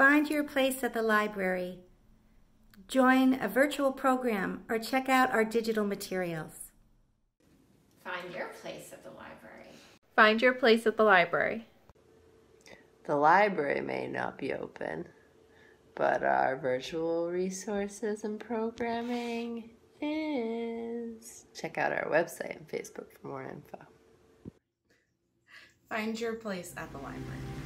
Find your place at the library. Join a virtual program or check out our digital materials. Find your place at the library. Find your place at the library. The library may not be open, but our virtual resources and programming is. Check out our website and Facebook for more info. Find your place at the library.